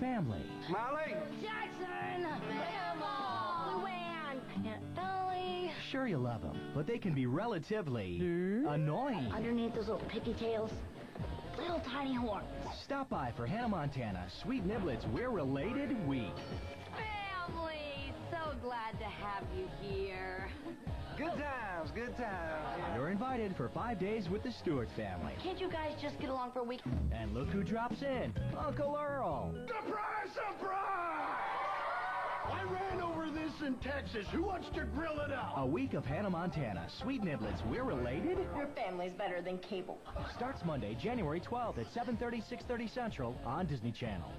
family. Miley! Jackson! Grandma! Luann! Aunt Ellie! Sure you love them, but they can be relatively hmm? annoying. Underneath those little picky tails, little tiny horns. Stop by for Hannah Montana. Sweet Niblets, we're related week. Family! So glad to have you here. Good times, good times. You're invited for five days with the Stewart family. Can't you guys just get along for a week? And look who drops in. Uncle Earl. Over this in Texas. Who wants to grill it up? A week of Hannah Montana. Sweet Niblets, we're related. Your family's better than cable. Starts Monday, January 12th at 7.30, 6.30 Central on Disney Channel.